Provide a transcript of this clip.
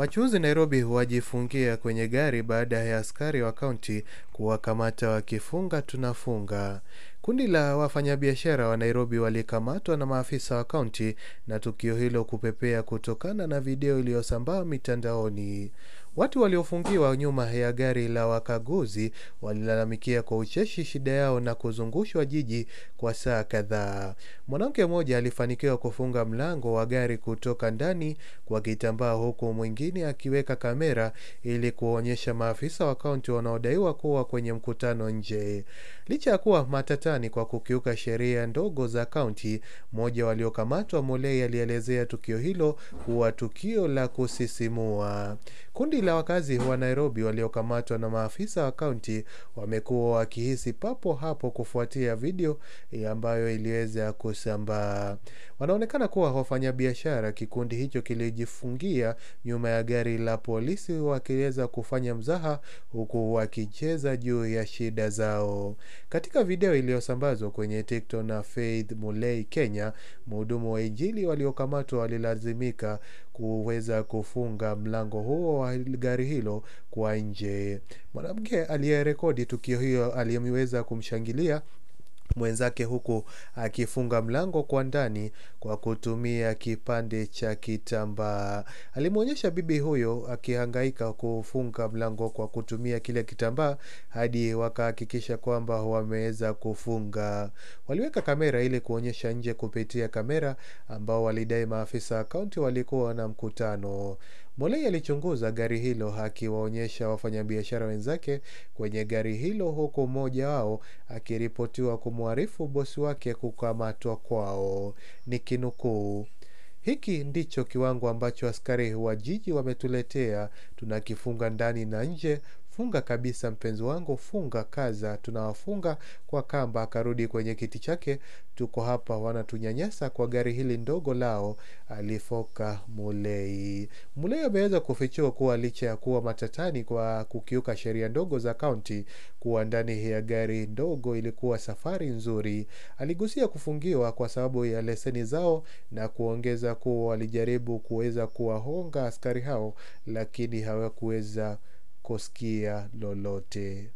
Wachuuzi Nairobi wajifungia kwenye gari baada ya askari wa kaunti kuwakamata wakifunga tunafunga. Kundi la wafanyabiashara wa Nairobi walikamatwa na maafisa wa kaunti na tukio hilo kupepea kutokana na video iliyosambaa mitandaoni. Watu waliofungiwa nyuma ya gari la wakaguzi walilalamikia kwa ucheshi shida yao na kuzungushwa jiji kwa saa kadhaa. Mwanamke mmoja alifanikiwa kufunga mlango wa gari kutoka ndani kwa kitambaa huku mwingine akiweka kamera ili kuonyesha maafisa wa kaunti wanaodaiwa kuwa kwenye mkutano nje. Licha ya kuwa matatani kwa kukiuka sheria ndogo za kaunti, mmoja waliokamatwa Molei alielezea tukio hilo kuwa tukio la kusisimua. Kundi la wakazi wa Nairobi waliokamatwa na maafisa wa kaunti wamekuwa wakihisi papo hapo kufuatia video ambayo iliweza kusambaa. Wanaonekana kuwa wafanyabiashara. Kikundi hicho kilijifungia nyuma ya gari la polisi wakiweza kufanya mzaha huku wakicheza juu ya shida zao. Katika video iliyosambazwa kwenye TikTok na Faith Mulei Kenya, mhudumu wa Injili waliokamatwa walilazimika kuweza kufunga mlango huo wa gari hilo kwa nje. Mwanamke aliyerekodi tukio hiyo aliyeweza kumshangilia mwenzake huku akifunga mlango kwa ndani kwa kutumia kipande cha kitambaa. Alimwonyesha bibi huyo akihangaika kufunga mlango kwa kutumia kile kitambaa hadi wakahakikisha kwamba wameweza kufunga. Waliweka kamera ili kuonyesha nje kupitia kamera ambao walidai maafisa kaunti walikuwa na mkutano. Molei alichunguza gari hilo akiwaonyesha wafanyabiashara wenzake kwenye gari hilo huku mmoja wao akiripotiwa kumwarifu bosi wake kukamatwa kwao. Nikinukuu, hiki ndicho kiwango ambacho askari wa jiji wametuletea, tunakifunga ndani na nje. Funga kabisa mpenzi wangu, funga kaza, tunawafunga kwa kamba. Akarudi kwenye kiti chake. Tuko hapa, wanatunyanyasa kwa gari hili ndogo lao, alifoka Mulei. Mulei ameweza kufichua kuwa licha ya kuwa matatani kwa kukiuka sheria ndogo za kaunti, kuwa ndani ya gari ndogo ilikuwa safari nzuri. Aligusia kufungiwa kwa sababu ya leseni zao na kuongeza kuwa walijaribu kuweza kuwahonga askari hao, lakini hawakuweza kusikia lolote.